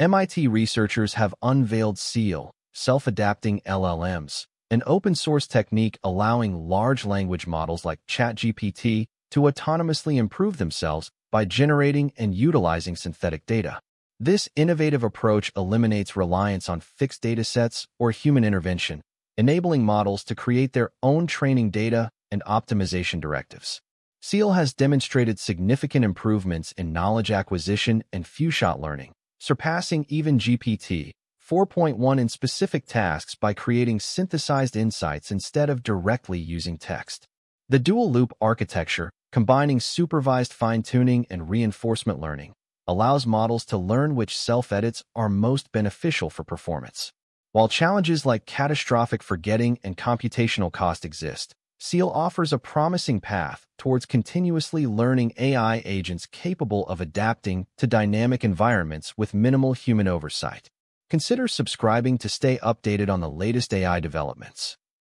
MIT researchers have unveiled SEAL, self-adapting LLMs, an open-source technique allowing large language models like ChatGPT to autonomously improve themselves by generating and utilizing synthetic data. This innovative approach eliminates reliance on fixed datasets or human intervention, enabling models to create their own training data and optimization directives. SEAL has demonstrated significant improvements in knowledge acquisition and few-shot learning, surpassing even GPT 4.1 in specific tasks by creating synthesized insights instead of directly using text. The dual-loop architecture, combining supervised fine-tuning and reinforcement learning, allows models to learn which self-edits are most beneficial for performance. While challenges like catastrophic forgetting and computational cost exist, SEAL offers a promising path towards continuously learning AI agents capable of adapting to dynamic environments with minimal human oversight. Consider subscribing to stay updated on the latest AI developments.